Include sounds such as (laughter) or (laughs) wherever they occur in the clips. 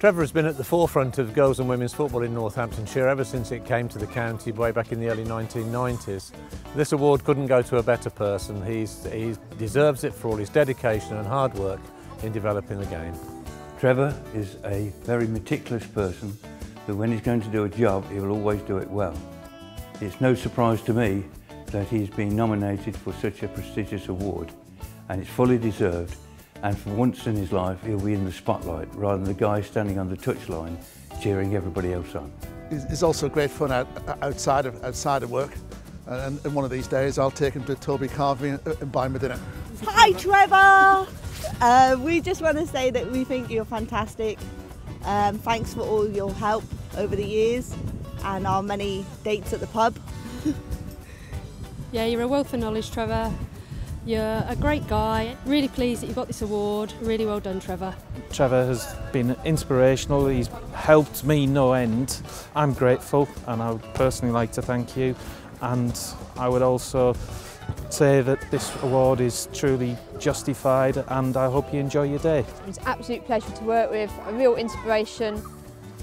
Trevor has been at the forefront of girls and women's football in Northamptonshire ever since it came to the county way back in the early 1990s. This award couldn't go to a better person. He's, he deserves it for all his dedication and hard work in developing the game. Trevor is a very meticulous person but when he's going to do a job he will always do it well. It's no surprise to me that he's been nominated for such a prestigious award and it's fully deserved and for once in his life he'll be in the spotlight rather than the guy standing on the touchline cheering everybody else on. It's also great fun out, outside, of, outside of work and, and one of these days I'll take him to Toby Carvery and, and buy him a dinner. Hi Trevor! Uh, we just want to say that we think you're fantastic. Um, thanks for all your help over the years and our many dates at the pub. (laughs) yeah, you're a wealth of knowledge, Trevor. You're a great guy. Really pleased that you got this award. Really well done, Trevor. Trevor has been inspirational. He's helped me no end. I'm grateful and I would personally like to thank you. And I would also say that this award is truly justified and I hope you enjoy your day. It's an absolute pleasure to work with, a real inspiration.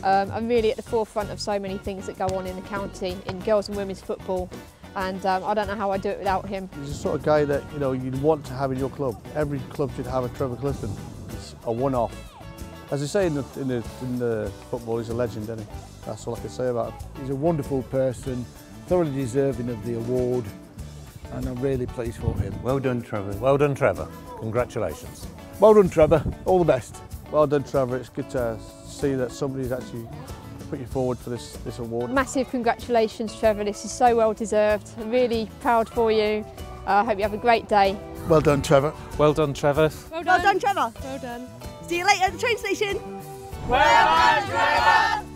Um, I'm really at the forefront of so many things that go on in the county in girls and women's football and um, I don't know how I'd do it without him. He's the sort of guy that you know you'd want to have in your club. Every club should have a Trevor Clifton. It's a one-off. As they say in the, in, the, in the football, he's a legend, isn't he? That's all I can say about him. He's a wonderful person, thoroughly deserving of the award, and I'm really pleased for him. Well done, Trevor. Well done, Trevor. Congratulations. Well done, Trevor. All the best. Well done, Trevor. It's good to see that somebody's actually put you forward for this, this award. Massive congratulations, Trevor. This is so well deserved. I'm really proud for you. Uh, I uh, hope you have a great day. Well done, Trevor. Well done, Trevor. Well done, well done Trevor. Well done. See you later at the train station. Well done, Trevor.